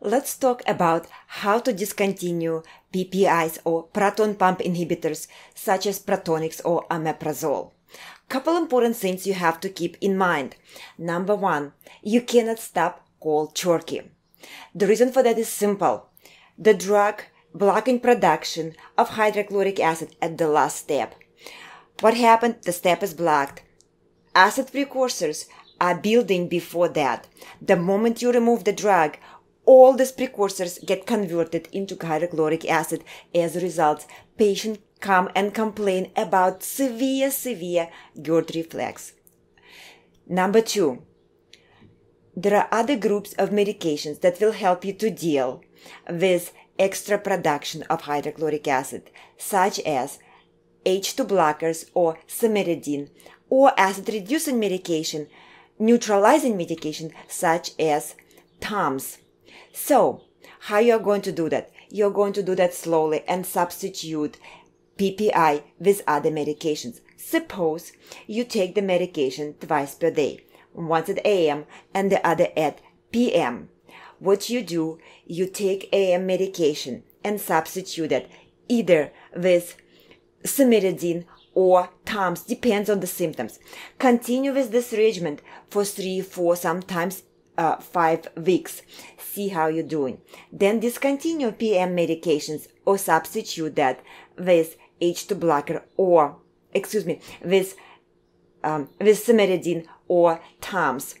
Let's talk about how to discontinue PPIs or proton pump inhibitors such as Protonix or omeprazole. Couple important things you have to keep in mind. Number one, you cannot stop cold turkey. The reason for that is simple. The drug blocking production of hydrochloric acid at the last step. What happened? The step is blocked. Acid precursors are building before that. The moment you remove the drug, all these precursors get converted into hydrochloric acid. As a result, patients come and complain about severe, severe GERD reflex. Number two, there are other groups of medications that will help you to deal with extra production of hydrochloric acid, such as H2 blockers or cimetidine, or acid reducing medication, neutralizing medication such as TUMS. So, how you're going to do that? You're going to do that slowly and substitute PPI with other medications. Suppose you take the medication twice per day, once at AM and the other at PM. What you do, you take AM medication and substitute it either with cimetidine or TUMS, depends on the symptoms. Continue with this regimen for three, four, sometimes uh, five weeks. See how you're doing. Then discontinue PM medications or substitute that with H2 blocker or, excuse me, with, um, with cimetidine or TUMS.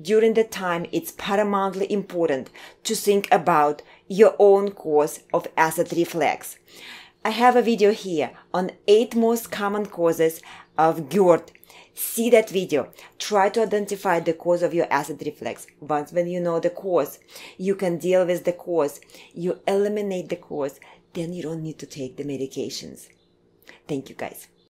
During the time, it's paramountly important to think about your own cause of acid reflux. I have a video here on 8 most common causes of GERD. See that video. Try to identify the cause of your acid reflux. Once when you know the cause, you can deal with the cause. You eliminate the cause, then you don't need to take the medications. Thank you guys.